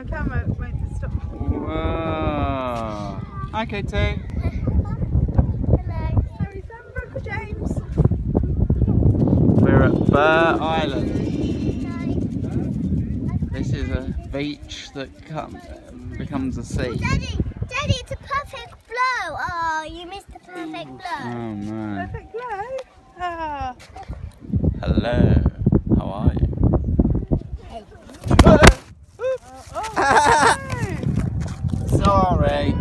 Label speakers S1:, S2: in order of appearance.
S1: my camera won't stop.
S2: Whoa. Hi, Katie.
S1: Hello. Sorry, Sam Brooke James.
S2: We're at Burgh Island. This is a beach that come, becomes a sea.
S3: Daddy, Daddy, it's a perfect blow. Oh, you missed the perfect blow.
S2: Oh no.
S1: Perfect glow. Ah.
S2: Hello. Sorry.